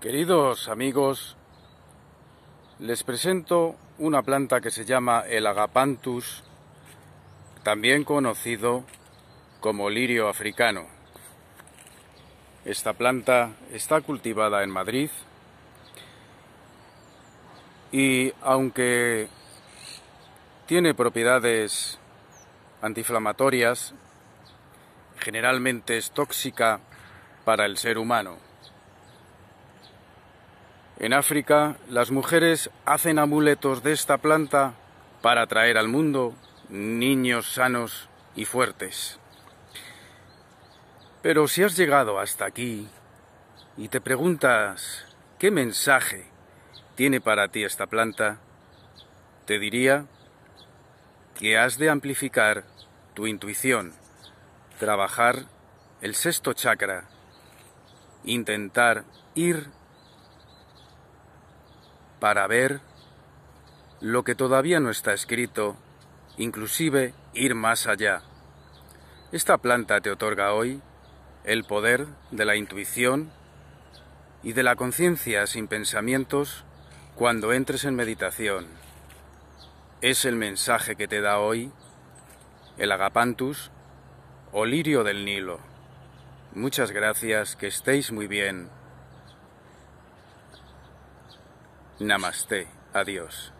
Queridos amigos, les presento una planta que se llama el Agapanthus, también conocido como lirio africano. Esta planta está cultivada en Madrid y aunque tiene propiedades antiinflamatorias, generalmente es tóxica para el ser humano. En África, las mujeres hacen amuletos de esta planta para traer al mundo niños sanos y fuertes. Pero si has llegado hasta aquí y te preguntas qué mensaje tiene para ti esta planta, te diría que has de amplificar tu intuición, trabajar el sexto chakra, intentar ir para ver lo que todavía no está escrito, inclusive ir más allá. Esta planta te otorga hoy el poder de la intuición y de la conciencia sin pensamientos cuando entres en meditación. Es el mensaje que te da hoy el Agapanthus o lirio del Nilo. Muchas gracias, que estéis muy bien. Namaste. Adiós.